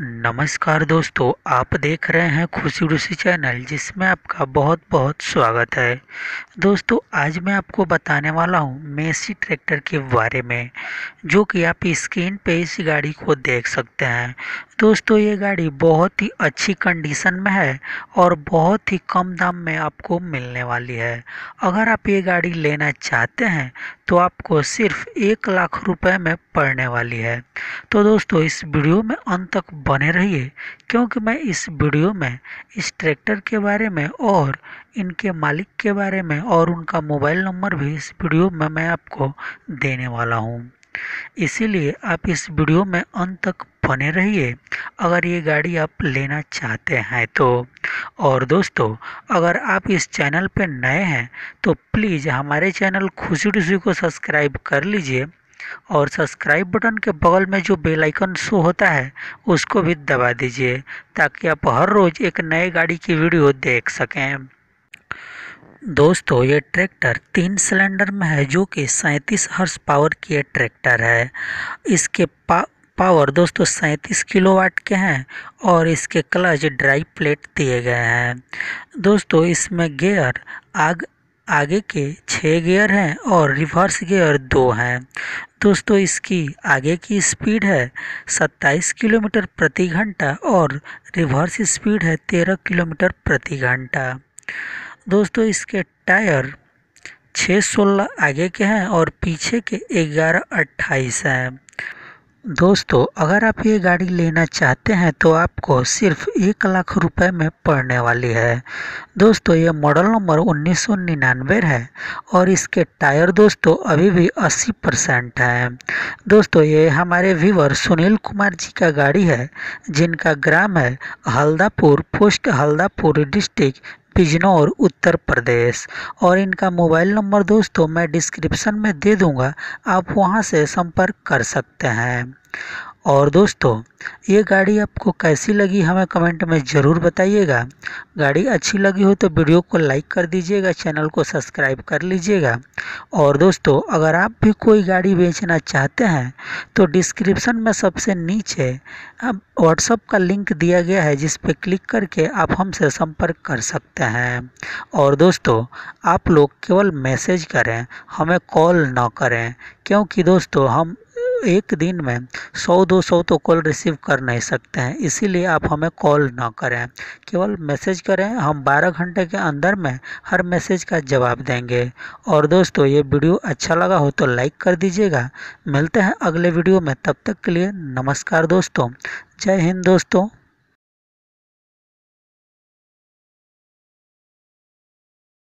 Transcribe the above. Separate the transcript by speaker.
Speaker 1: नमस्कार दोस्तों, आप देख रहे हैं खुशी रुसी चैनल, जिसमें आपका बहुत बहुत स्वागत है। दोस्तों, आज मैं आपको बताने वाला हूँ मेसी ट्रैक्टर के बारे में, जो कि आप स्क्रीन पे इस गाड़ी को देख सकते हैं। दोस्तों, ये गाड़ी बहुत ही अच्छी कंडीशन में है और बहुत ही कम दाम में आपको मिलने वाली है। अगर आप ये गाड़ी लेना चाहते हैं तो आपको सिर्फ़ एक लाख रुपए में पड़ने वाली है। तो दोस्तों, इस वीडियो में अंत तक बने रहिए, क्योंकि मैं इस वीडियो में इस ट्रैक्टर के बारे में और इनके मालिक के बारे में और उनका मोबाइल नंबर भी इस वीडियो में मैं आपको देने वाला हूँ। इसीलिए आप इस वीडियो में अंत तक बने रहिए। अगर ये गाड़ी आप लेना चाहते हैं तो और दोस्तों, अगर आप इस चैनल पर नए हैं तो प्लीज़ हमारे चैनल खुशी खुशी को सब्सक्राइब कर लीजिए और सब्सक्राइब बटन के बगल में जो बेल आइकन शो होता है, उसको भी दबा दीजिए ताकि आप हर रोज़ एक नए गाड़ी की वीडियो देख सकें। दोस्तों, ये ट्रैक्टर तीन सिलेंडर में है, जो कि सैंतीस हर्स पावर की ट्रैक्टर है। इसके पा पावर दोस्तों सैंतीस किलोवाट के हैं और इसके क्लच ड्राई प्लेट दिए गए हैं। दोस्तों इसमें गियर आग, आगे के छः गियर हैं और रिवर्स गियर दो हैं। दोस्तों इसकी आगे की स्पीड है 27 किलोमीटर प्रति घंटा और रिवर्स स्पीड है 13 किलोमीटर प्रति घंटा। दोस्तों इसके टायर छः सोलह आगे के हैं और पीछे के ग्यारह अट्ठाईस हैं। दोस्तों, अगर आप ये गाड़ी लेना चाहते हैं तो आपको सिर्फ़ एक लाख रुपए में पड़ने वाली है। दोस्तों, ये मॉडल नंबर उन्नीस सौ निन्यानवे है और इसके टायर दोस्तों, अभी भी 80 परसेंट हैं। दोस्तों, ये हमारे व्यूवर सुनील कुमार जी का गाड़ी है, जिनका ग्राम है हल्दापुर, पोस्ट हल्दापुर डिस्ट्रिक्ट बिजनौर उत्तर प्रदेश। और इनका मोबाइल नंबर दोस्तों मैं डिस्क्रिप्शन में दे दूँगा, आप वहाँ से संपर्क कर सकते हैं। और दोस्तों, ये गाड़ी आपको कैसी लगी हमें कमेंट में ज़रूर बताइएगा। गाड़ी अच्छी लगी हो तो वीडियो को लाइक कर दीजिएगा, चैनल को सब्सक्राइब कर लीजिएगा। और दोस्तों, अगर आप भी कोई गाड़ी बेचना चाहते हैं तो डिस्क्रिप्शन में सबसे नीचे अब व्हाट्सअप का लिंक दिया गया है, जिस पर क्लिक करके आप हमसे संपर्क कर सकते हैं। और दोस्तों, आप लोग केवल मैसेज करें, हमें कॉल ना करें, क्योंकि दोस्तों, हम एक दिन में सौ, दो सौ तो कॉल रिसीव कर नहीं सकते हैं। इसीलिए आप हमें कॉल ना करें। केवल मैसेज करें। हम 12 घंटे के अंदर में हर मैसेज का जवाब देंगे। और दोस्तों, ये वीडियो अच्छा लगा हो तो लाइक कर दीजिएगा। मिलते हैं अगले वीडियो में। तब तक के लिए नमस्कार दोस्तों। जय हिंद दोस्तों।